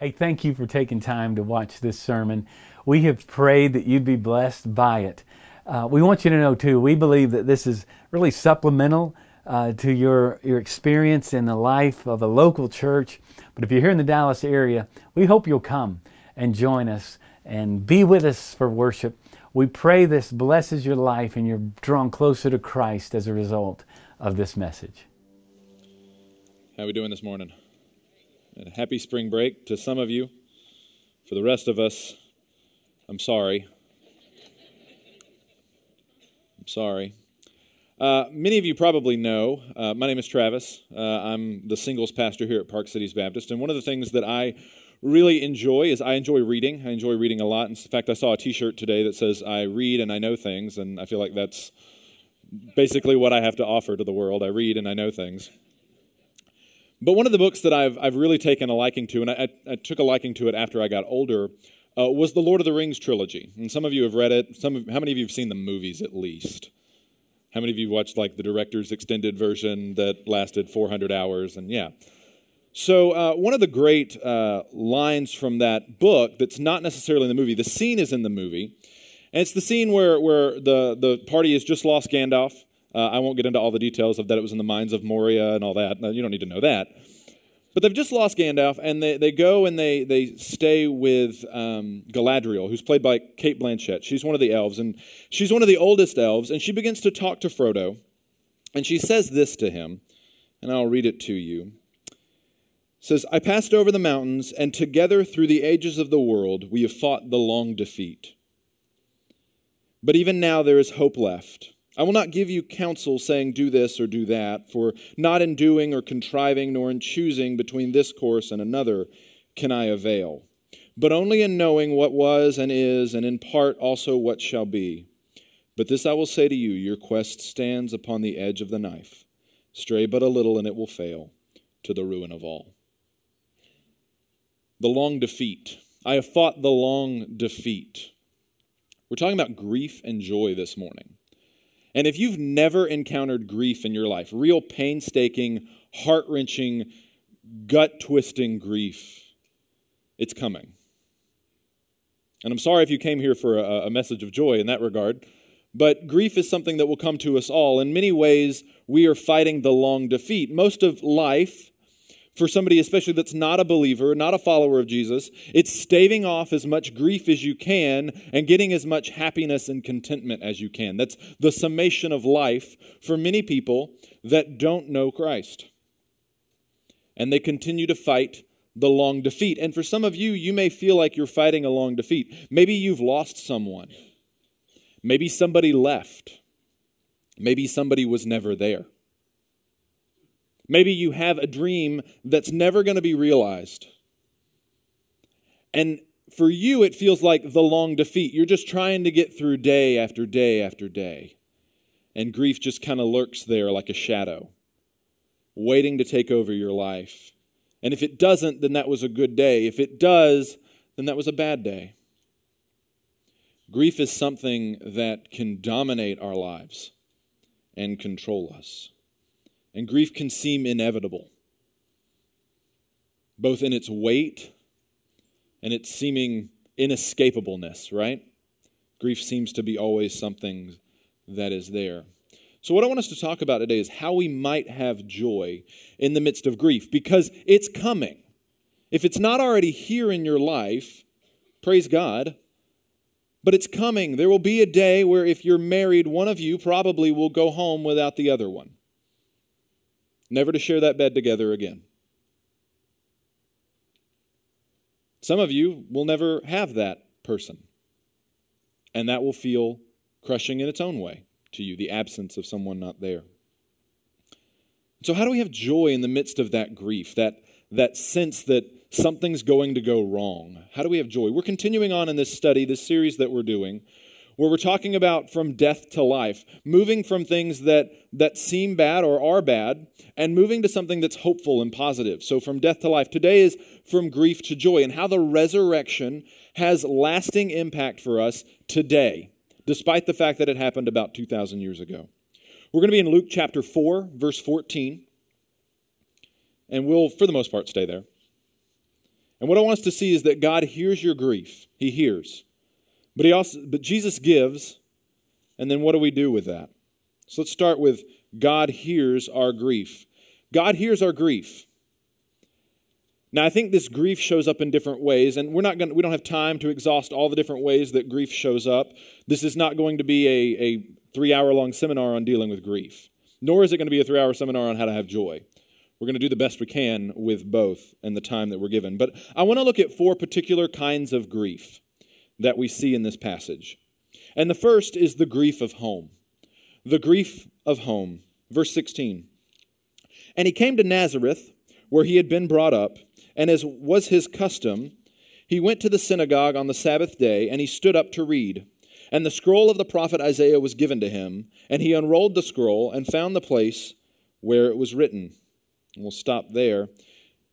Hey, thank you for taking time to watch this sermon. We have prayed that you'd be blessed by it. Uh, we want you to know, too, we believe that this is really supplemental uh, to your, your experience in the life of a local church. But if you're here in the Dallas area, we hope you'll come and join us and be with us for worship. We pray this blesses your life and you're drawn closer to Christ as a result of this message. How are we doing this morning? Happy spring break to some of you. For the rest of us, I'm sorry. I'm sorry. Uh, many of you probably know, uh, my name is Travis. Uh, I'm the singles pastor here at Park Cities Baptist. And one of the things that I really enjoy is I enjoy reading. I enjoy reading a lot. In fact, I saw a t shirt today that says, I read and I know things. And I feel like that's basically what I have to offer to the world. I read and I know things. But one of the books that I've, I've really taken a liking to, and I, I took a liking to it after I got older, uh, was the Lord of the Rings trilogy. And some of you have read it. Some of, how many of you have seen the movies at least? How many of you watched like the director's extended version that lasted 400 hours? And yeah. So, uh, one of the great uh, lines from that book that's not necessarily in the movie, the scene is in the movie, and it's the scene where, where the, the party has just lost Gandalf. Uh, I won't get into all the details of that it was in the mines of Moria and all that. You don't need to know that. But they've just lost Gandalf, and they, they go and they, they stay with um, Galadriel, who's played by Cate Blanchett. She's one of the elves, and she's one of the oldest elves, and she begins to talk to Frodo. And she says this to him, and I'll read it to you. It says, I passed over the mountains, and together through the ages of the world we have fought the long defeat. But even now there is hope left. I will not give you counsel saying, Do this or do that, for not in doing or contriving, nor in choosing between this course and another can I avail, but only in knowing what was and is, and in part also what shall be. But this I will say to you your quest stands upon the edge of the knife. Stray but a little, and it will fail, to the ruin of all. The long defeat. I have fought the long defeat. We're talking about grief and joy this morning. And if you've never encountered grief in your life, real painstaking, heart wrenching, gut twisting grief, it's coming. And I'm sorry if you came here for a, a, message of joy in that regard, but grief is something that will come to us all. In many ways, we are fighting the long defeat. Most of life for somebody, especially that's not a believer, not a follower of Jesus, it's staving off as much grief as you can and getting as much happiness and contentment as you can. That's the summation of life for many people that don't know Christ. And they continue to fight the long defeat. And for some of you, you may feel like you're fighting a long defeat. Maybe you've lost someone. Maybe somebody left. Maybe somebody was never there. Maybe you have a dream that's never going to be realized. And for you, it feels like the long defeat. You're just trying to get through day after day after day. And grief just kind of lurks there like a shadow, waiting to take over your life. And if it doesn't, then that was a good day. If it does, then that was a bad day. Grief is something that can dominate our lives and control us. And grief can seem inevitable, both in its weight and its seeming inescapableness, right? Grief seems to be always something that is there. So, what I want us to talk about today is how we might have joy in the midst of grief because it's coming. If it's not already here in your life, praise God, but it's coming. There will be a day where, if you're married, one of you probably will go home without the other one never to share that bed together again. Some of you will never have that person, and that will feel crushing in its own way to you, the absence of someone not there. So, how do we have joy in the midst of that grief, that, that sense that something's going to go wrong? How do we have joy? We're continuing on in this study, this series that we're doing, where we're talking about from death to life, moving from things that, that seem bad or are bad, and moving to something that's hopeful and positive. So, from death to life. Today is from grief to joy, and how the resurrection has lasting impact for us today, despite the fact that it happened about 2,000 years ago. We're going to be in Luke chapter 4, verse 14, and we'll, for the most part, stay there. And what I want us to see is that God hears your grief. He hears. But he also but Jesus gives, and then what do we do with that? So let's start with God hears our grief. God hears our grief. Now, I think this grief shows up in different ways, and we're not going. We don't have time to exhaust all the different ways that grief shows up. This is not going to be a, a three-hour-long seminar on dealing with grief, nor is it going to be a three-hour seminar on how to have joy. We're going to do the best we can with both and the time that we're given. But I want to look at four particular kinds of grief that we see in this passage. And the first is the grief of home. The grief of home. Verse 16. And he came to Nazareth, where he had been brought up and as was his custom, he went to the synagogue on the Sabbath day, and he stood up to read. And the scroll of the prophet Isaiah was given to him, and he unrolled the scroll and found the place where it was written. And we'll stop there.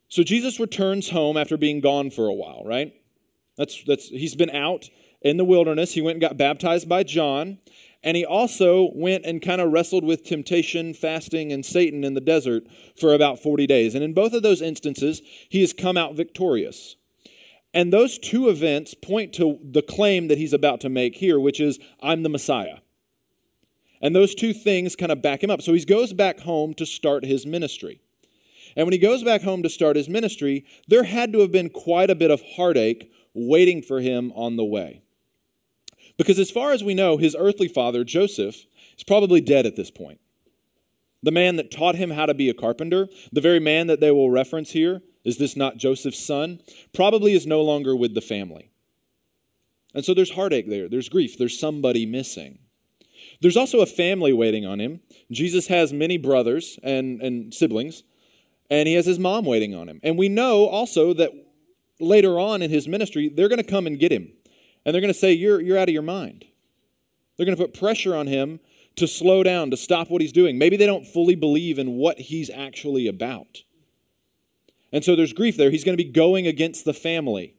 So Jesus returns home after being gone for a while, right? That's that's he's been out in the wilderness. He went and got baptized by John, and he also went and kind of wrestled with temptation, fasting, and Satan in the desert for about 40 days. And in both of those instances, he has come out victorious. And those two events point to the claim that he's about to make here, which is, I'm the Messiah. And those two things kind of back him up. So he goes back home to start his ministry. And when he goes back home to start his ministry, there had to have been quite a bit of heartache waiting for him on the way. Because as far as we know, his earthly father, Joseph, is probably dead at this point. The man that taught him how to be a carpenter, the very man that they will reference here, is this not Joseph's son? Probably is no longer with the family. And so there's heartache there, there's grief, there's somebody missing. There's also a family waiting on him. Jesus has many brothers and, and siblings, and he has his mom waiting on him. And we know also that later on in his ministry, they're going to come and get him and they're going to say, you're, you're out of your mind. They're going to put pressure on him to slow down, to stop what he's doing. Maybe they don't fully believe in what he's actually about. And so there's grief there. He's going to be going against the family,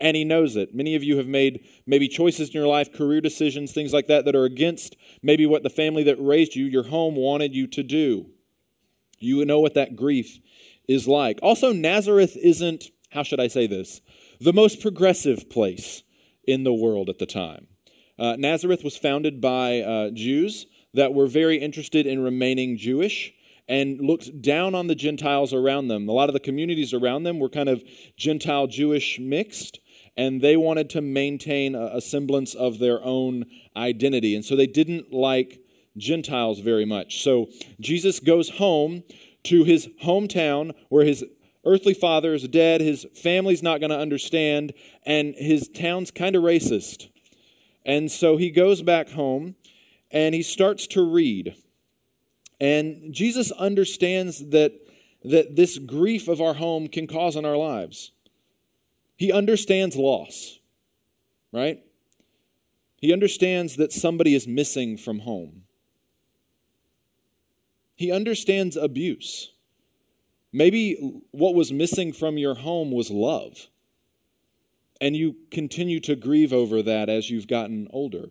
and he knows it. Many of you have made maybe choices in your life, career decisions, things like that, that are against maybe what the family that raised you, your home, wanted you to do. You know what that grief is like. Also, Nazareth isn't, how should I say this, the most progressive place in the world at the time. Uh, Nazareth was founded by uh, Jews that were very interested in remaining Jewish and looked down on the Gentiles around them. A lot of the communities around them were kind of Gentile Jewish mixed, and they wanted to maintain a, a semblance of their own identity. And so they didn't like Gentiles very much. So Jesus goes home to his hometown where his earthly father is dead, his family's not going to understand, and his town's kind of racist. And so he goes back home and he starts to read. And Jesus understands that, that this grief of our home can cause in our lives. He understands loss, right? He understands that somebody is missing from home. He understands abuse. Maybe what was missing from your home was love. And you continue to grieve over that as you've gotten older.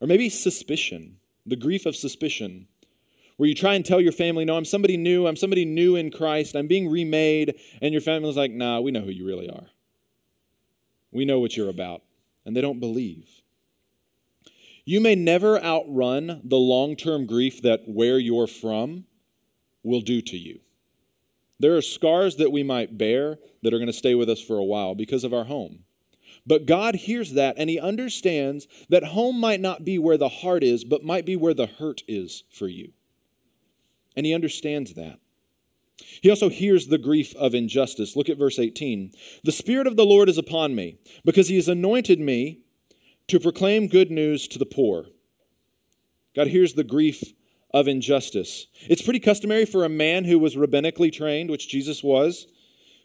Or maybe suspicion, the grief of suspicion, where you try and tell your family, no, I'm somebody new, I'm somebody new in Christ, I'm being remade, and your family's like, nah, we know who you really are. We know what you're about. And they don't believe. You may never outrun the long term grief that where you're from will do to you. There are scars that we might bear that are going to stay with us for a while because of our home. But God hears that and He understands that home might not be where the heart is, but might be where the hurt is for you. And He understands that. He also hears the grief of injustice. Look at verse 18. The Spirit of the Lord is upon me, because He has anointed me to proclaim good news to the poor. God hears the grief of injustice. It's pretty customary for a man who was rabbinically trained, which Jesus was,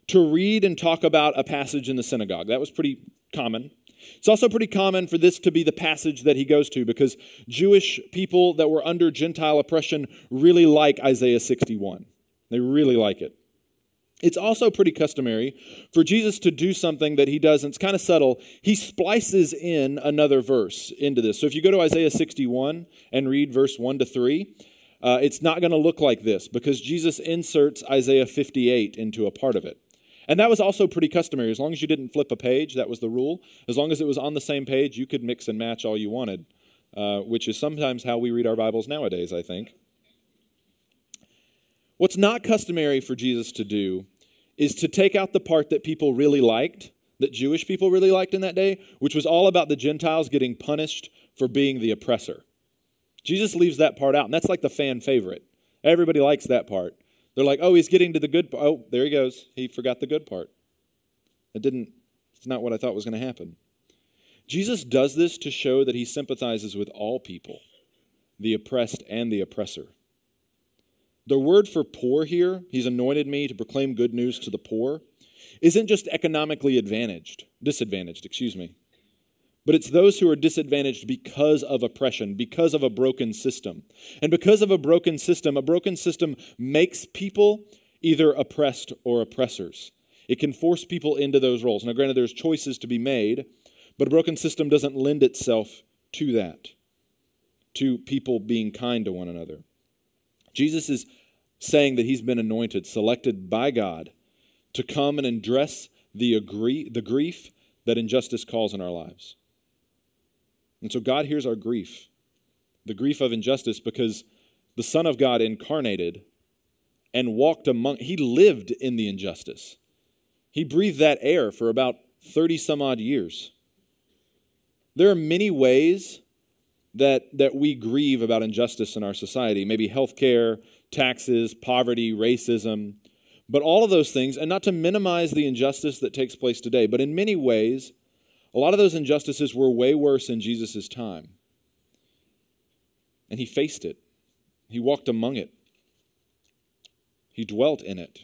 to read and talk about a passage in the synagogue. That was pretty common. It's also pretty common for this to be the passage that he goes to because Jewish people that were under Gentile oppression really like Isaiah 61. They really like it. It's also pretty customary for Jesus to do something that he does, and it's kind of subtle. He splices in another verse into this. So if you go to Isaiah 61 and read verse 1 to 3, uh, it's not going to look like this because Jesus inserts Isaiah 58 into a part of it. And that was also pretty customary. As long as you didn't flip a page, that was the rule. As long as it was on the same page, you could mix and match all you wanted, uh, which is sometimes how we read our Bibles nowadays, I think. What's not customary for Jesus to do is to take out the part that people really liked, that Jewish people really liked in that day, which was all about the Gentiles getting punished for being the oppressor. Jesus leaves that part out, and that's like the fan favorite. Everybody likes that part. They're like, oh, he's getting to the good part. Oh, there he goes. He forgot the good part. It didn't, it's not what I thought was going to happen. Jesus does this to show that he sympathizes with all people, the oppressed and the oppressor. The word for poor here, he's anointed me to proclaim good news to the poor, isn't just economically advantaged, disadvantaged, excuse me but it's those who are disadvantaged because of oppression, because of a broken system. And because of a broken system, a broken system makes people either oppressed or oppressors. It can force people into those roles. Now, granted, there's choices to be made, but a broken system doesn't lend itself to that, to people being kind to one another. Jesus is saying that he's been anointed, selected by God to come and address the, agree, the grief that injustice calls in our lives. And so God hears our grief, the grief of injustice, because the Son of God incarnated and walked among, he lived in the injustice. He breathed that air for about 30 some odd years. There are many ways that, that we grieve about injustice in our society, maybe healthcare, taxes, poverty, racism, but all of those things, and not to minimize the injustice that takes place today, but in many ways, a lot of those injustices were way worse in Jesus' time. And he faced it, he walked among it, he dwelt in it,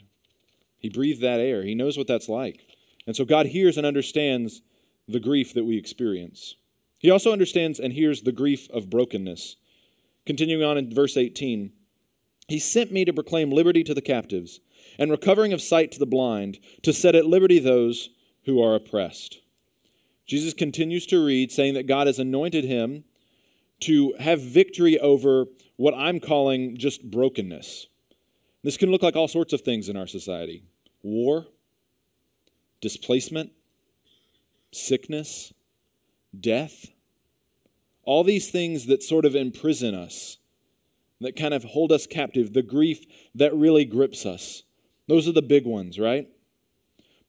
he breathed that air. He knows what that's like. And so God hears and understands the grief that we experience. He also understands and hears the grief of brokenness. Continuing on in verse 18, He sent me to proclaim liberty to the captives and recovering of sight to the blind, to set at liberty those who are oppressed. Jesus continues to read, saying that God has anointed him to have victory over what I'm calling just brokenness. This can look like all sorts of things in our society war, displacement, sickness, death. All these things that sort of imprison us, that kind of hold us captive, the grief that really grips us. Those are the big ones, right?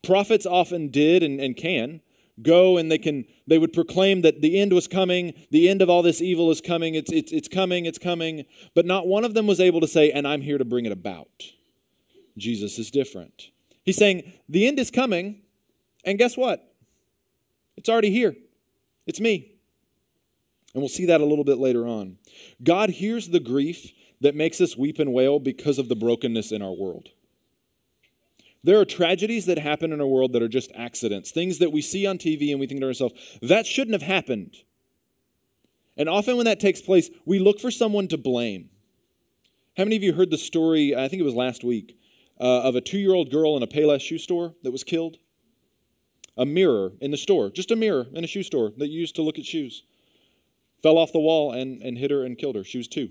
Prophets often did and, and can go and they can they would proclaim that the end was coming the end of all this evil is coming it's, it's, it's coming it's coming but not one of them was able to say and i'm here to bring it about jesus is different he's saying the end is coming and guess what it's already here it's me and we'll see that a little bit later on god hears the grief that makes us weep and wail because of the brokenness in our world there are tragedies that happen in our world that are just accidents, things that we see on TV and we think to ourselves, that shouldn't have happened. And often when that takes place, we look for someone to blame. How many of you heard the story, I think it was last week, uh, of a two year old girl in a Payless shoe store that was killed? A mirror in the store, just a mirror in a shoe store that you used to look at shoes, fell off the wall and, and hit her and killed her. She was two.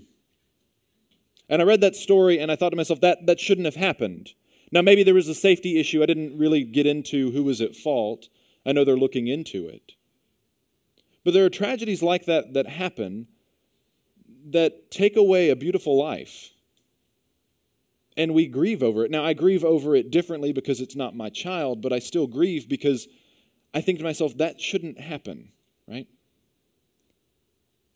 And I read that story and I thought to myself, that, that shouldn't have happened. Now, maybe there was a safety issue. I didn't really get into who was at fault. I know they're looking into it. But there are tragedies like that that happen that take away a beautiful life. And we grieve over it. Now, I grieve over it differently because it's not my child, but I still grieve because I think to myself, that shouldn't happen, right?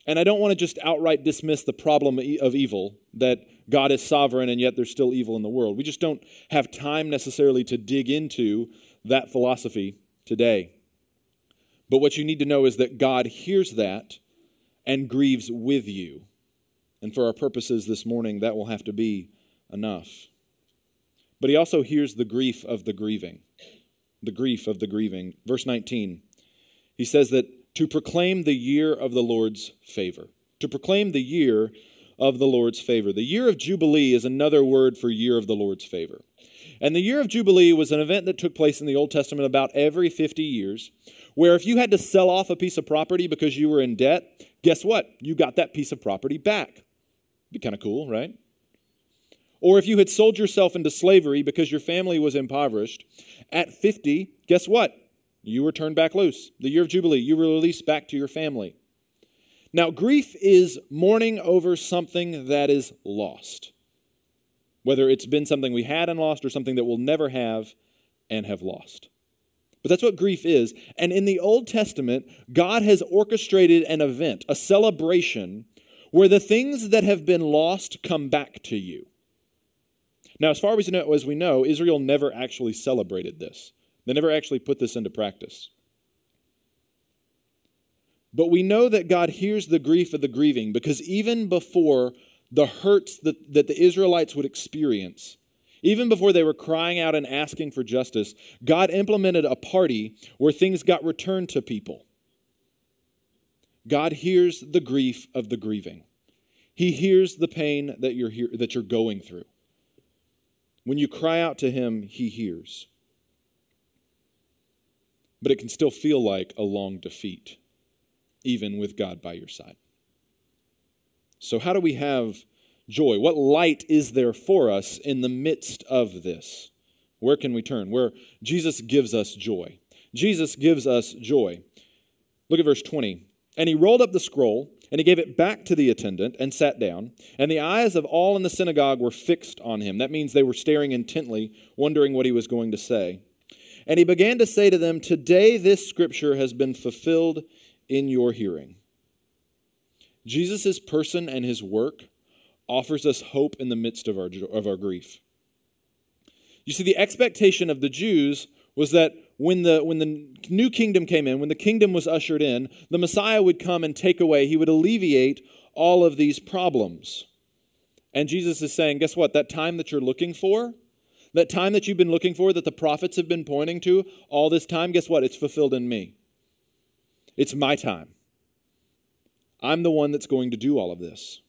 And I don't want to just outright dismiss the problem of evil, that God is sovereign and yet there's still evil in the world. We just don't have time necessarily to dig into that philosophy today. But what you need to know is that God hears that and grieves with you. And for our purposes this morning, that will have to be enough. But he also hears the grief of the grieving. The grief of the grieving. Verse 19, he says that to proclaim the year of the Lord's favor. To proclaim the year of the Lord's favor. The year of Jubilee is another word for year of the Lord's favor. And the year of Jubilee was an event that took place in the Old Testament about every 50 years, where if you had to sell off a piece of property because you were in debt, guess what? You got that piece of property back. Be kind of cool, right? Or if you had sold yourself into slavery because your family was impoverished, at 50, guess what? You were turned back loose. The year of Jubilee, you were released back to your family. Now, grief is mourning over something that is lost, whether it's been something we had and lost or something that we'll never have and have lost. But that's what grief is. And in the Old Testament, God has orchestrated an event, a celebration, where the things that have been lost come back to you. Now, as far as, know, as we know, Israel never actually celebrated this. They never actually put this into practice. But we know that God hears the grief of the grieving because even before the hurts that, that the Israelites would experience, even before they were crying out and asking for justice, God implemented a party where things got returned to people. God hears the grief of the grieving. He hears the pain that you're, that you're going through. When you cry out to Him, He hears. But it can still feel like a long defeat, even with God by your side. So, how do we have joy? What light is there for us in the midst of this? Where can we turn? Where Jesus gives us joy. Jesus gives us joy. Look at verse 20. And he rolled up the scroll and he gave it back to the attendant and sat down. And the eyes of all in the synagogue were fixed on him. That means they were staring intently, wondering what he was going to say. And he began to say to them, Today this scripture has been fulfilled in your hearing. Jesus' person and his work offers us hope in the midst of our, of our grief. You see, the expectation of the Jews was that when the, when the new kingdom came in, when the kingdom was ushered in, the Messiah would come and take away, he would alleviate all of these problems. And Jesus is saying, guess what? That time that you're looking for, that time that you've been looking for, that the prophets have been pointing to all this time, guess what? It's fulfilled in me. It's my time. I'm the one that's going to do all of this.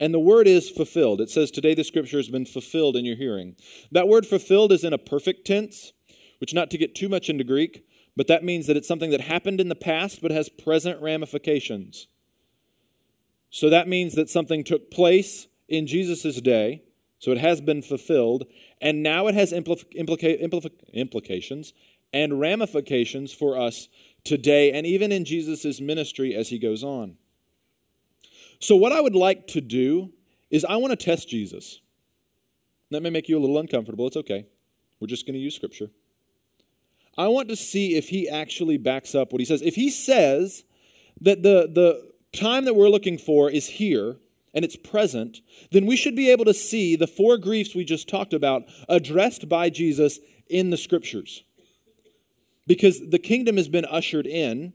And the word is fulfilled. It says, Today the scripture has been fulfilled in your hearing. That word fulfilled is in a perfect tense, which, not to get too much into Greek, but that means that it's something that happened in the past but has present ramifications. So that means that something took place in Jesus' day, so it has been fulfilled, and now it has implica- implica- implications and ramifications for us today and even in Jesus' ministry as he goes on. So, what I would like to do is I want to test Jesus. That may make you a little uncomfortable. It's okay. We're just going to use scripture. I want to see if he actually backs up what he says. If he says that the, the time that we're looking for is here and it's present, then we should be able to see the four griefs we just talked about addressed by Jesus in the scriptures. Because the kingdom has been ushered in,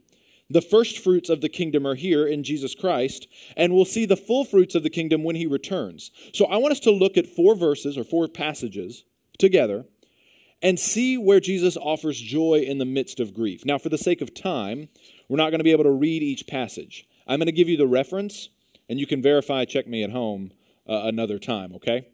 the first fruits of the kingdom are here in Jesus Christ, and we'll see the full fruits of the kingdom when he returns. So I want us to look at four verses or four passages together and see where Jesus offers joy in the midst of grief. Now, for the sake of time, we're not going to be able to read each passage. I'm going to give you the reference, and you can verify, check me at home uh, another time, okay?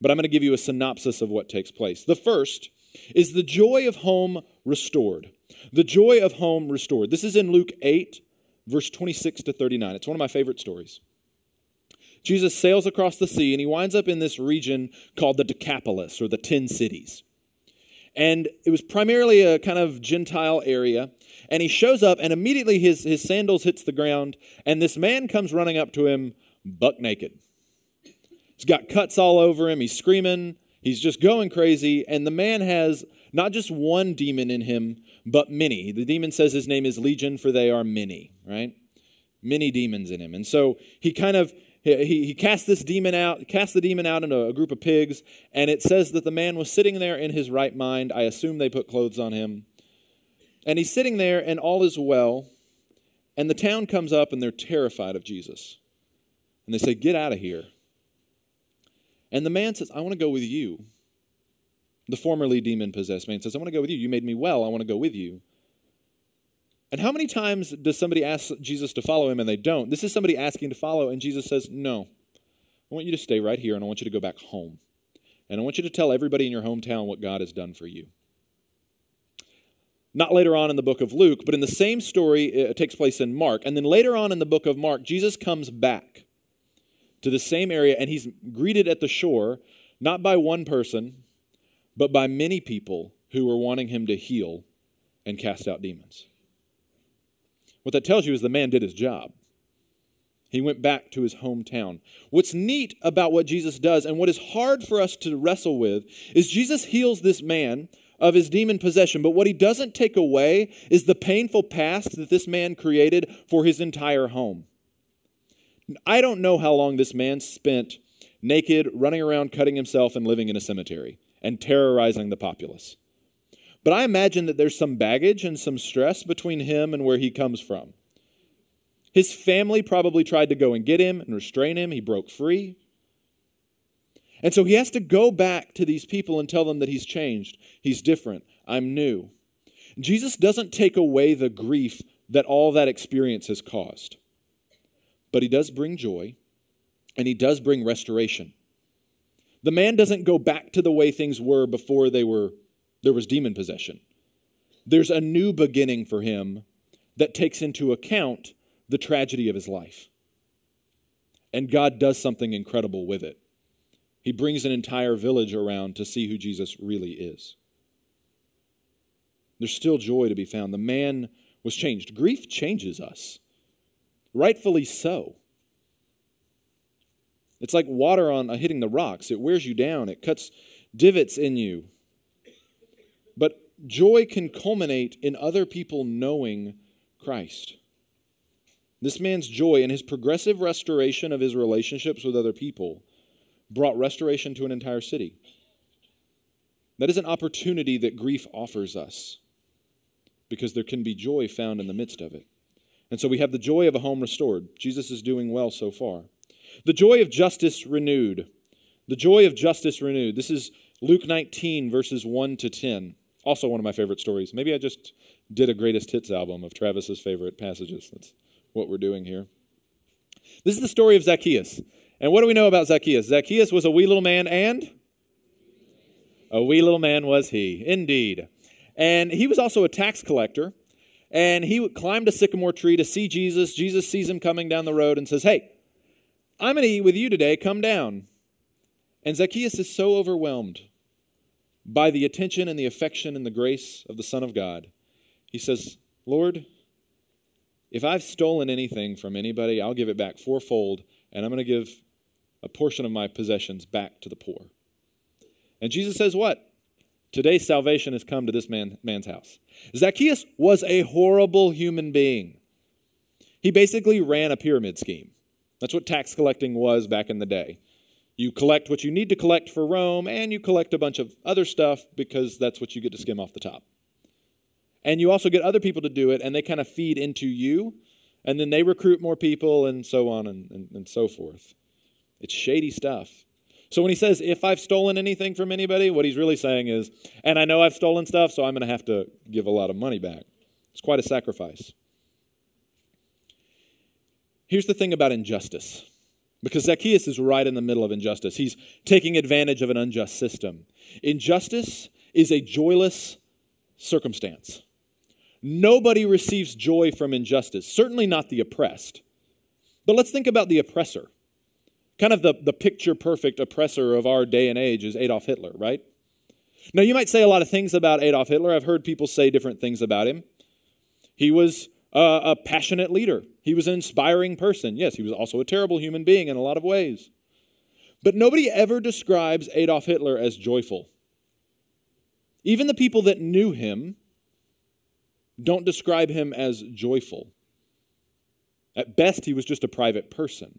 But I'm going to give you a synopsis of what takes place. The first is the joy of home restored. The joy of home restored. This is in Luke 8, verse 26 to 39. It's one of my favorite stories. Jesus sails across the sea and he winds up in this region called the Decapolis or the Ten Cities. And it was primarily a kind of Gentile area. And he shows up and immediately his, his sandals hits the ground and this man comes running up to him buck naked. He's got cuts all over him. He's screaming. He's just going crazy. And the man has not just one demon in him, but many. The demon says his name is Legion, for they are many, right? Many demons in him. And so he kind of he, he cast this demon out, cast the demon out into a group of pigs, and it says that the man was sitting there in his right mind. I assume they put clothes on him. And he's sitting there, and all is well. And the town comes up, and they're terrified of Jesus. And they say, Get out of here. And the man says, I want to go with you. The formerly demon possessed man says, I want to go with you. You made me well. I want to go with you. And how many times does somebody ask Jesus to follow him and they don't? This is somebody asking to follow, and Jesus says, No. I want you to stay right here and I want you to go back home. And I want you to tell everybody in your hometown what God has done for you. Not later on in the book of Luke, but in the same story, it takes place in Mark. And then later on in the book of Mark, Jesus comes back to the same area, and he's greeted at the shore, not by one person, but by many people who were wanting him to heal and cast out demons. What that tells you is the man did his job. He went back to his hometown. What's neat about what Jesus does, and what is hard for us to wrestle with, is Jesus heals this man of his demon possession, but what he doesn't take away is the painful past that this man created for his entire home. I don't know how long this man spent naked, running around, cutting himself, and living in a cemetery and terrorizing the populace. But I imagine that there's some baggage and some stress between him and where he comes from. His family probably tried to go and get him and restrain him. He broke free. And so he has to go back to these people and tell them that he's changed. He's different. I'm new. Jesus doesn't take away the grief that all that experience has caused, but he does bring joy and he does bring restoration. The man doesn't go back to the way things were before they were there was demon possession. There's a new beginning for him that takes into account the tragedy of his life. And God does something incredible with it. He brings an entire village around to see who Jesus really is. There's still joy to be found. The man was changed. Grief changes us, rightfully so. It's like water on uh, hitting the rocks. It wears you down. It cuts divots in you. Joy can culminate in other people knowing Christ. This man's joy and his progressive restoration of his relationships with other people brought restoration to an entire city. That is an opportunity that grief offers us because there can be joy found in the midst of it. And so we have the joy of a home restored. Jesus is doing well so far. The joy of justice renewed. The joy of justice renewed. This is Luke 19, verses 1 to 10. Also, one of my favorite stories. Maybe I just did a greatest hits album of Travis's favorite passages. That's what we're doing here. This is the story of Zacchaeus. And what do we know about Zacchaeus? Zacchaeus was a wee little man, and a wee little man was he, indeed. And he was also a tax collector. And he climbed a sycamore tree to see Jesus. Jesus sees him coming down the road and says, Hey, I'm going to eat with you today. Come down. And Zacchaeus is so overwhelmed by the attention and the affection and the grace of the Son of God. He says, Lord, if I've stolen anything from anybody, I'll give it back fourfold, and I'm going to give a portion of my possessions back to the poor. And Jesus says, What? Today salvation has come to this man, man's house. Zacchaeus was a horrible human being. He basically ran a pyramid scheme. That's what tax collecting was back in the day. You collect what you need to collect for Rome, and you collect a bunch of other stuff because that's what you get to skim off the top. And you also get other people to do it, and they kind of feed into you, and then they recruit more people, and so on and, and, and so forth. It's shady stuff. So when he says, if I've stolen anything from anybody, what he's really saying is, and I know I've stolen stuff, so I'm going to have to give a lot of money back. It's quite a sacrifice. Here's the thing about injustice because Zacchaeus is right in the middle of injustice. He's taking advantage of an unjust system. Injustice is a joyless circumstance. Nobody receives joy from injustice, certainly not the oppressed. But let's think about the oppressor. Kind of the, the picture perfect oppressor of our day and age is Adolf Hitler, right? Now, you might say a lot of things about Adolf Hitler. I've heard people say different things about him. He was a, passionate leader, he was an inspiring person. Yes, he was also a terrible human being in a lot of ways. But nobody ever describes Adolf Hitler as joyful. Even the people that knew him don't describe him as joyful. At best, he was just a private person.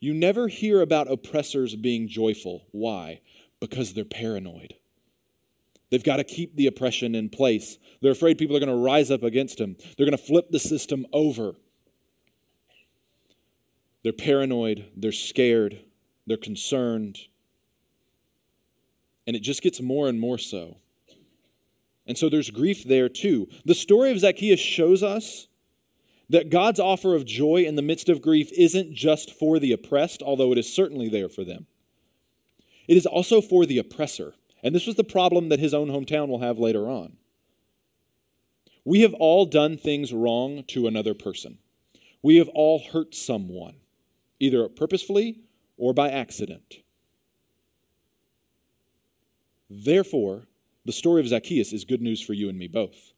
You never hear about oppressors being joyful. Why? Because they're paranoid. They've got to keep the oppression in place. They're afraid people are going to rise up against them. They're going to flip the system over. They're paranoid. They're scared. They're concerned. And it just gets more and more so. And so there's grief there too. The story of Zacchaeus shows us that God's offer of joy in the midst of grief isn't just for the oppressed, although it is certainly there for them. It is also for the oppressor. And this was the problem that his own hometown will have later on. We have all done things wrong to another person, we have all hurt someone. either purposefully or by accident. Therefore, the story of Zacchaeus is good news for you and me both.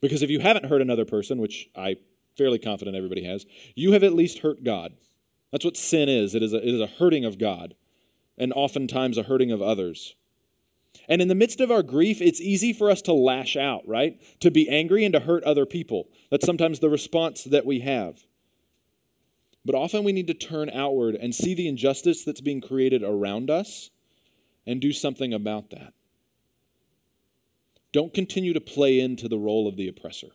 Because if you haven't hurt another person, which I'm fairly confident everybody has, you have at least hurt God. That's what sin is. It is a, it is a hurting of God, and oftentimes a hurting of others. And in the midst of our grief, it's easy for us to lash out, right? To be angry and to hurt other people. That's sometimes the response that we have. But often we need to turn outward and see the injustice that's being created around us and do something about that. Don't continue to play into the role of the oppressor.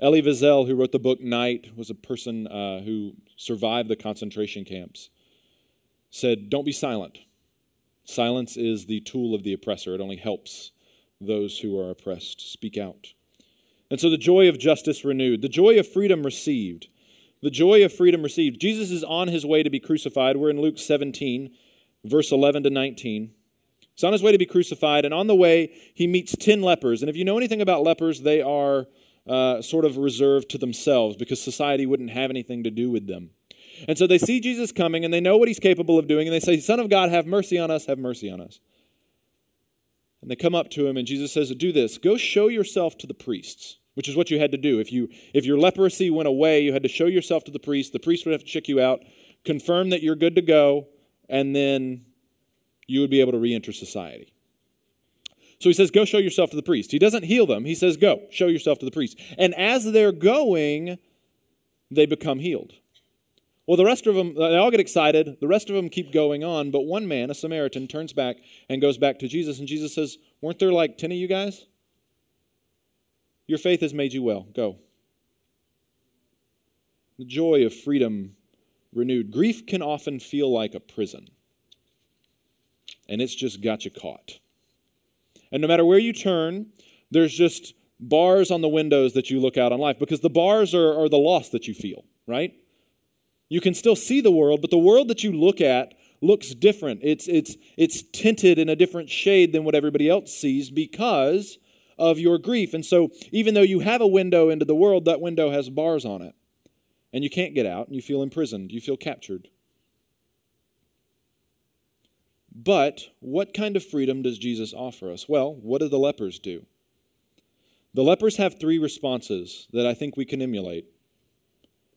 Elie Wiesel, who wrote the book Night, was a person uh, who survived the concentration camps, said, Don't be silent. Silence is the tool of the oppressor, it only helps those who are oppressed speak out. And so the joy of justice renewed, the joy of freedom received, the joy of freedom received. Jesus is on his way to be crucified. We're in Luke 17, verse 11 to 19. He's on his way to be crucified, and on the way, he meets 10 lepers. And if you know anything about lepers, they are uh, sort of reserved to themselves because society wouldn't have anything to do with them. And so they see Jesus coming and they know what he's capable of doing, and they say, Son of God, have mercy on us, have mercy on us. And they come up to him, and Jesus says, Do this go show yourself to the priests, which is what you had to do. If, you, if your leprosy went away, you had to show yourself to the priest. The priest would have to check you out, confirm that you're good to go, and then you would be able to re enter society. So he says, Go show yourself to the priest. He doesn't heal them. He says, Go, show yourself to the priest. And as they're going, they become healed. Well, the rest of them, they all get excited. The rest of them keep going on. But one man, a Samaritan, turns back and goes back to Jesus. And Jesus says, Weren't there like 10 of you guys? Your faith has made you well. Go. The joy of freedom renewed. Grief can often feel like a prison, and it's just got you caught. And no matter where you turn, there's just bars on the windows that you look out on life because the bars are, are the loss that you feel, right? You can still see the world, but the world that you look at looks different. It's, it's, it's tinted in a different shade than what everybody else sees because of your grief. And so, even though you have a window into the world, that window has bars on it. And you can't get out, and you feel imprisoned, you feel captured. But what kind of freedom does Jesus offer us? Well, what do the lepers do? The lepers have three responses that I think we can emulate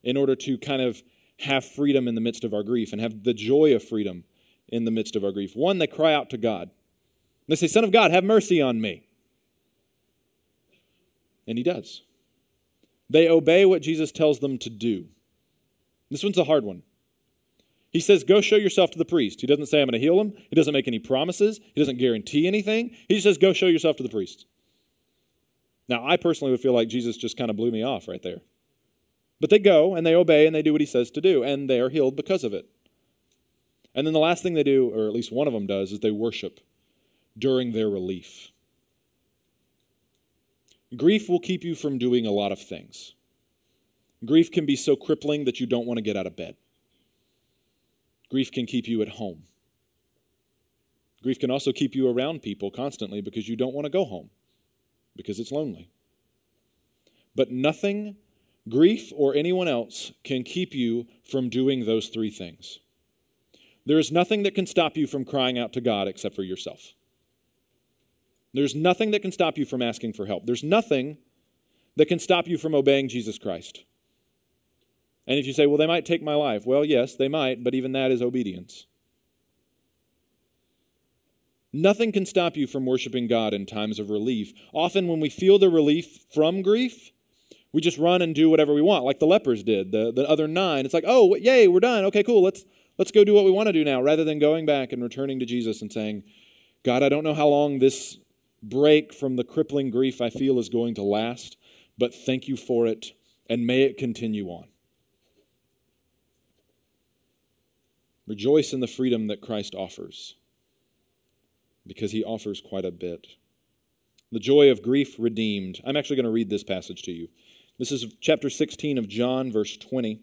in order to kind of have freedom in the midst of our grief and have the joy of freedom in the midst of our grief. One, they cry out to God. They say, Son of God, have mercy on me. And he does. They obey what Jesus tells them to do. This one's a hard one. He says, Go show yourself to the priest. He doesn't say, I'm going to heal him. He doesn't make any promises. He doesn't guarantee anything. He just says, Go show yourself to the priest. Now, I personally would feel like Jesus just kind of blew me off right there. But they go and they obey and they do what he says to do, and they are healed because of it. And then the last thing they do, or at least one of them does, is they worship during their relief. Grief will keep you from doing a lot of things. Grief can be so crippling that you don't want to get out of bed. Grief can keep you at home. Grief can also keep you around people constantly because you don't want to go home because it's lonely. But nothing Grief or anyone else can keep you from doing those three things. There is nothing that can stop you from crying out to God except for yourself. There's nothing that can stop you from asking for help. There's nothing that can stop you from obeying Jesus Christ. And if you say, well, they might take my life, well, yes, they might, but even that is obedience. Nothing can stop you from worshiping God in times of relief. Often, when we feel the relief from grief, we just run and do whatever we want, like the lepers did, the, the other nine. It's like, oh, yay, we're done. Okay, cool. Let's let's go do what we want to do now, rather than going back and returning to Jesus and saying, God, I don't know how long this break from the crippling grief I feel is going to last, but thank you for it, and may it continue on. Rejoice in the freedom that Christ offers, because he offers quite a bit. The joy of grief redeemed. I'm actually going to read this passage to you. This is chapter 16 of John, verse 20.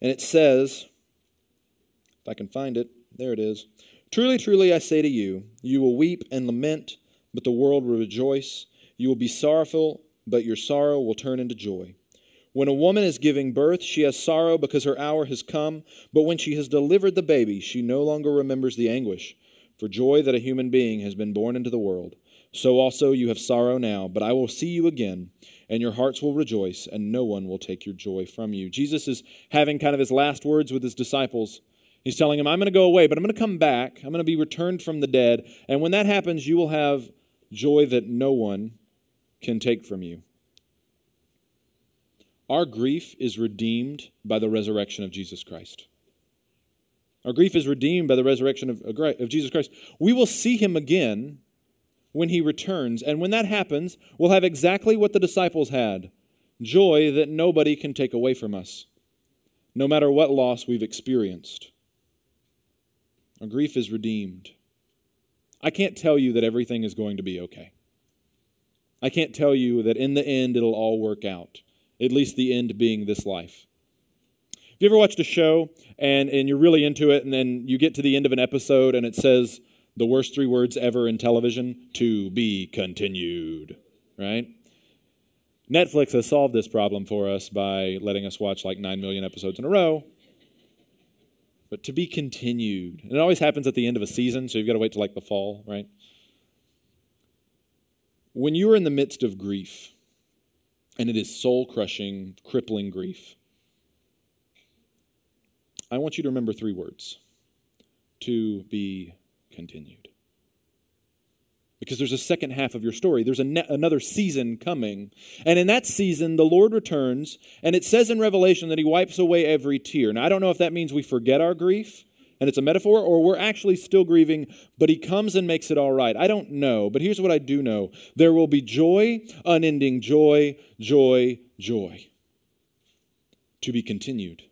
And it says, if I can find it, there it is. Truly, truly, I say to you, you will weep and lament, but the world will rejoice. You will be sorrowful, but your sorrow will turn into joy. When a woman is giving birth, she has sorrow because her hour has come, but when she has delivered the baby, she no longer remembers the anguish for joy that a human being has been born into the world. So also you have sorrow now, but I will see you again, and your hearts will rejoice, and no one will take your joy from you. Jesus is having kind of his last words with his disciples. He's telling them, I'm going to go away, but I'm going to come back. I'm going to be returned from the dead. And when that happens, you will have joy that no one can take from you. Our grief is redeemed by the resurrection of Jesus Christ. Our grief is redeemed by the resurrection of, of Jesus Christ. We will see him again when he returns. And when that happens, we'll have exactly what the disciples had joy that nobody can take away from us, no matter what loss we've experienced. Our grief is redeemed. I can't tell you that everything is going to be okay. I can't tell you that in the end it'll all work out, at least the end being this life. You ever watched a show and, and you're really into it, and then you get to the end of an episode and it says, the worst three words ever in television to be continued, right? Netflix has solved this problem for us by letting us watch like 9 million episodes in a row. But to be continued. And it always happens at the end of a season, so you've got to wait till like the fall, right? When you are in the midst of grief, and it is soul crushing, crippling grief, I want you to remember three words to be continued. Because there's a second half of your story. There's ne- another season coming. And in that season, the Lord returns, and it says in Revelation that he wipes away every tear. Now, I don't know if that means we forget our grief, and it's a metaphor, or we're actually still grieving, but he comes and makes it all right. I don't know, but here's what I do know there will be joy, unending joy, joy, joy. To be continued.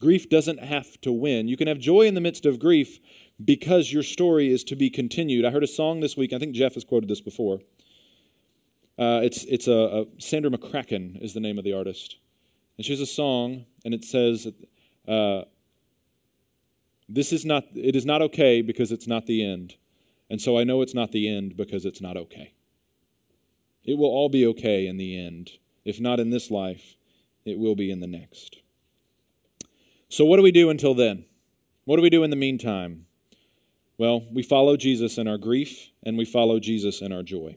Grief doesn't have to win. You can have joy in the midst of grief, because your story is to be continued. I heard a song this week. I think Jeff has quoted this before. Uh, it's it's a, a, Sandra McCracken is the name of the artist, and she has a song, and it says, uh, "This is not. It is not okay because it's not the end, and so I know it's not the end because it's not okay. It will all be okay in the end. If not in this life, it will be in the next." So what do we do until then? What do we do in the meantime? Well, we follow Jesus in our grief and we follow Jesus in our joy.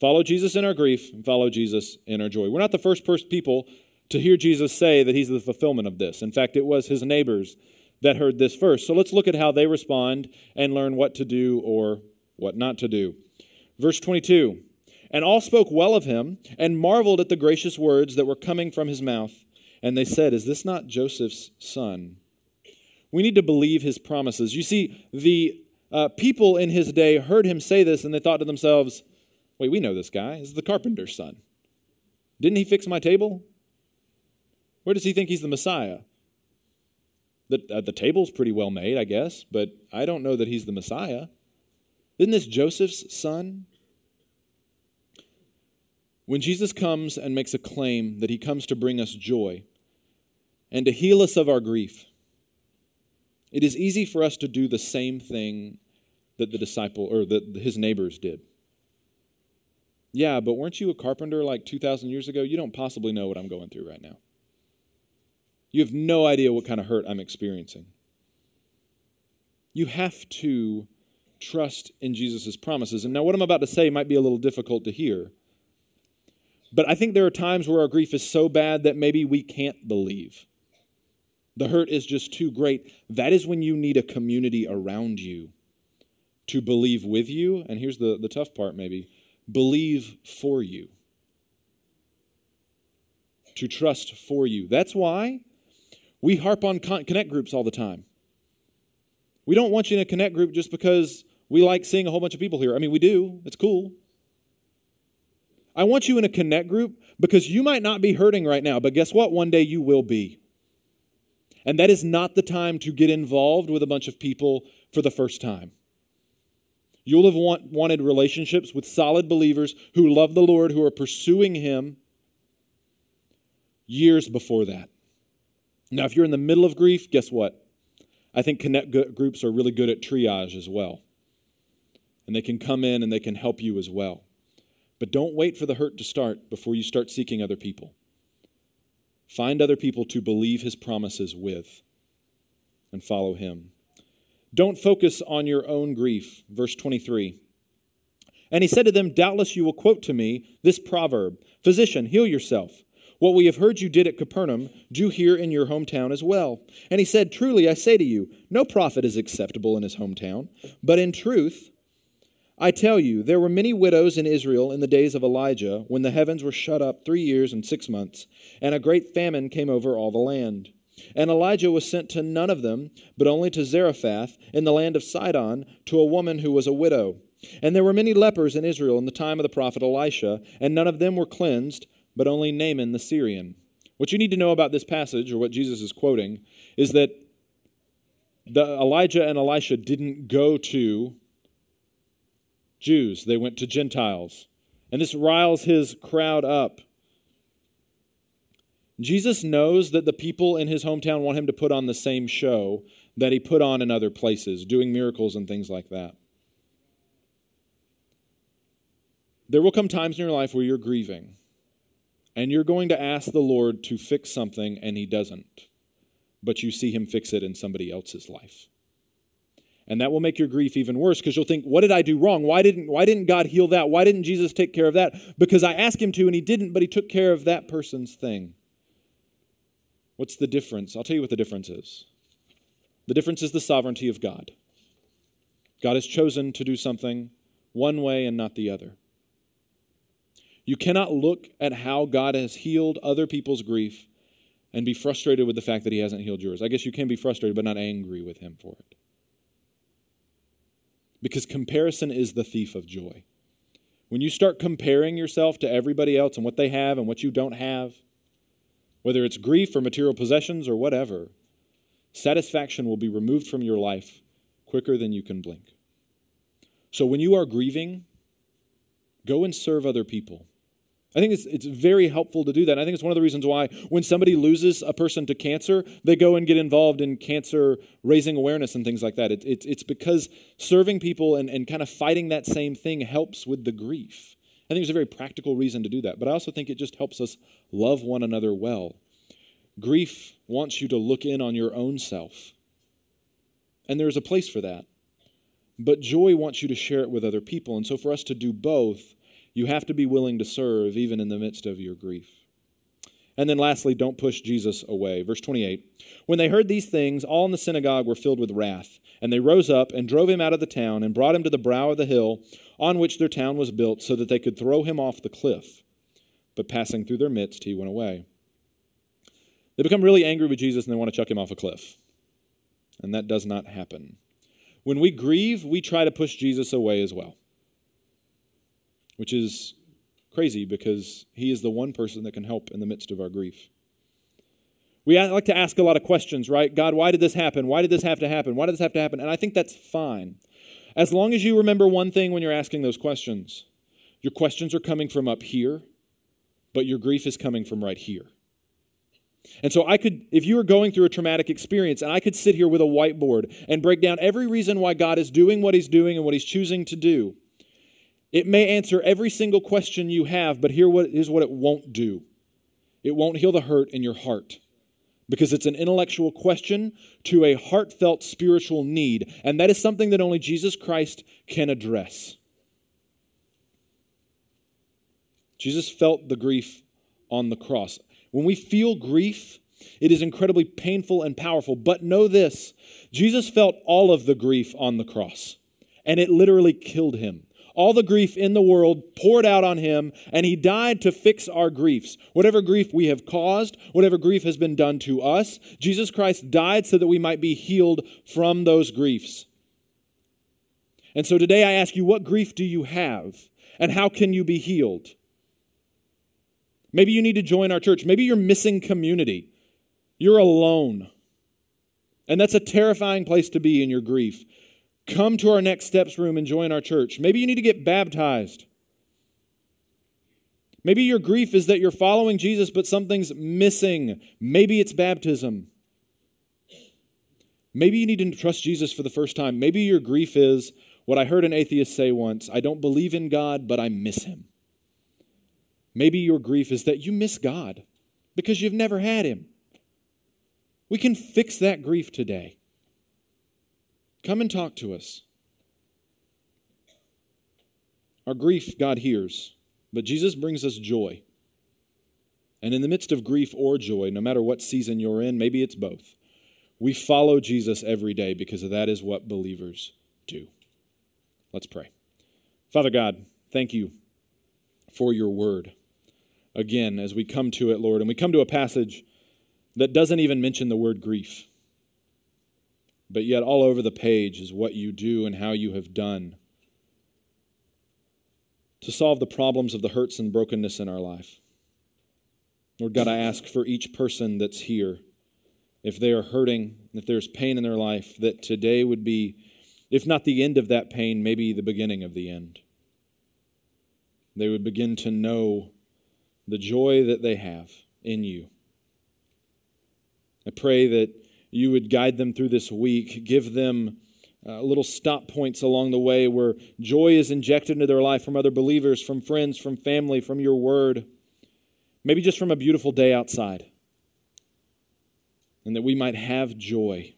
Follow Jesus in our grief and follow Jesus in our joy. We're not the first people to hear Jesus say that he's the fulfillment of this. In fact, it was his neighbors that heard this first. So let's look at how they respond and learn what to do or what not to do. Verse 22 And all spoke well of him and marveled at the gracious words that were coming from his mouth. And they said, Is this not Joseph's son? We need to believe his promises. You see, the uh, people in his day heard him say this and they thought to themselves, wait, we know this guy. This is the carpenter's son. Didn't he fix my table? Where does he think he's the Messiah? The, uh, the table's pretty well made, I guess, but I don't know that he's the Messiah. Isn't this Joseph's son? When Jesus comes and makes a claim that he comes to bring us joy and to heal us of our grief, it is easy for us to do the same thing that the disciple or that his neighbors did. Yeah, but weren't you a carpenter like 2,000 years ago? You don't possibly know what I'm going through right now. You have no idea what kind of hurt I'm experiencing. You have to trust in Jesus' promises. And now, what I'm about to say might be a little difficult to hear. But I think there are times where our grief is so bad that maybe we can't believe. The hurt is just too great. That is when you need a community around you to believe with you. And here's the, the tough part, maybe believe for you, to trust for you. That's why we harp on connect groups all the time. We don't want you in a connect group just because we like seeing a whole bunch of people here. I mean, we do, it's cool. I want you in a connect group because you might not be hurting right now, but guess what? One day you will be. And that is not the time to get involved with a bunch of people for the first time. You'll have want, wanted relationships with solid believers who love the Lord, who are pursuing Him years before that. Now, if you're in the middle of grief, guess what? I think connect groups are really good at triage as well. And they can come in and they can help you as well. But don't wait for the hurt to start before you start seeking other people. Find other people to believe his promises with and follow him. Don't focus on your own grief. Verse 23. And he said to them, Doubtless you will quote to me this proverb Physician, heal yourself. What we have heard you did at Capernaum, do here in your hometown as well. And he said, Truly I say to you, no prophet is acceptable in his hometown. But in truth, I tell you, there were many widows in Israel in the days of Elijah, when the heavens were shut up three years and six months, and a great famine came over all the land. And Elijah was sent to none of them, but only to Zarephath in the land of Sidon, to a woman who was a widow. And there were many lepers in Israel in the time of the prophet Elisha, and none of them were cleansed, but only Naaman the Syrian. What you need to know about this passage, or what Jesus is quoting, is that the Elijah and Elisha didn't go to Jews, they went to Gentiles. And this riles his crowd up. Jesus knows that the people in his hometown want him to put on the same show that he put on in other places, doing miracles and things like that. There will come times in your life where you're grieving and you're going to ask the Lord to fix something and he doesn't, but you see him fix it in somebody else's life. And that will make your grief even worse because you'll think, what did I do wrong? Why didn't, why didn't God heal that? Why didn't Jesus take care of that? Because I asked him to and he didn't, but he took care of that person's thing. What's the difference? I'll tell you what the difference is. The difference is the sovereignty of God. God has chosen to do something one way and not the other. You cannot look at how God has healed other people's grief and be frustrated with the fact that He hasn't healed yours. I guess you can be frustrated, but not angry with Him for it. Because comparison is the thief of joy. When you start comparing yourself to everybody else and what they have and what you don't have, whether it's grief or material possessions or whatever, satisfaction will be removed from your life quicker than you can blink. So when you are grieving, go and serve other people. I think it's, it's very helpful to do that. I think it's one of the reasons why when somebody loses a person to cancer, they go and get involved in cancer raising awareness and things like that. It, it, it's because serving people and, and kind of fighting that same thing helps with the grief. I think there's a very practical reason to do that, but I also think it just helps us love one another well. Grief wants you to look in on your own self, and there's a place for that. But joy wants you to share it with other people. And so, for us to do both, you have to be willing to serve even in the midst of your grief. And then lastly, don't push Jesus away. Verse 28 When they heard these things, all in the synagogue were filled with wrath. And they rose up and drove him out of the town and brought him to the brow of the hill on which their town was built, so that they could throw him off the cliff. But passing through their midst, he went away. They become really angry with Jesus and they want to chuck him off a cliff. And that does not happen. When we grieve, we try to push Jesus away as well which is crazy because he is the one person that can help in the midst of our grief. We like to ask a lot of questions, right? God, why did this happen? Why did this have to happen? Why did this have to happen? And I think that's fine. As long as you remember one thing when you're asking those questions your questions are coming from up here, but your grief is coming from right here. And so I could, if you were going through a traumatic experience, and I could sit here with a whiteboard and break down every reason why God is doing what he's doing and what he's choosing to do, it may answer every single question you have, but here what is what it won't do. It won't heal the hurt in your heart because it's an intellectual question to a heartfelt spiritual need, and that is something that only Jesus Christ can address. Jesus felt the grief on the cross. When we feel grief, it is incredibly painful and powerful. But know this Jesus felt all of the grief on the cross, and it literally killed him all the grief in the world poured out on him, and he died to fix our griefs. Whatever grief we have caused, whatever grief has been done to us, Jesus Christ died so that we might be healed from those griefs. And so today I ask you, what grief do you have, and how can you be healed? Maybe you need to join our church. Maybe you're missing community. You're alone. And that's a terrifying place to be in your grief. Come to our next steps room and join our church. Maybe you need to get baptized. Maybe your grief is that you're following Jesus, but something's missing. Maybe it's baptism. Maybe you need to trust Jesus for the first time. Maybe your grief is what I heard an atheist say once I don't believe in God, but I miss him. Maybe your grief is that you miss God. because you've never had Him. We can fix that grief today. Come and talk to us. Our grief, God hears, but Jesus brings us joy. And in the midst of grief or joy, no matter what season you're in, maybe it's both, we follow Jesus every day because that is what believers do. Let's pray. Father God, thank you for your word. Again, as we come to it, Lord, and we come to a passage that doesn't even mention the word grief, but yet all over the page is what you do and how you have done to solve the problems of the hurts and brokenness in our life. Lord God, I ask for each person that's here, if they are hurting, if there's pain in their life, that today would be, if not the end of that pain, maybe the beginning of the end. They would begin to know the joy that they have in you. I pray that you would guide them through this week, give them uh, little stop points along the way where joy is injected into their life from other believers, from friends, from family, from your word, maybe just from a beautiful day outside. And that we might have joy,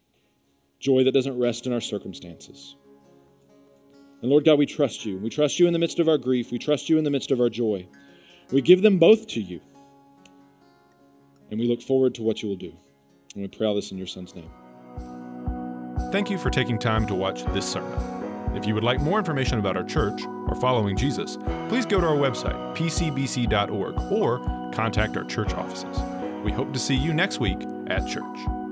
joy that doesn't rest in our circumstances. And Lord God, we trust you. We trust you in the midst of our grief, we trust you in the midst of our joy. We give them both to you. And we look forward to what you will do. And we pray all this in your Son's name. Thank you for taking time to watch this sermon. If you would like more information about our church or following Jesus, please go to our website, pcbc.org, or contact our church offices. We hope to see you next week at church.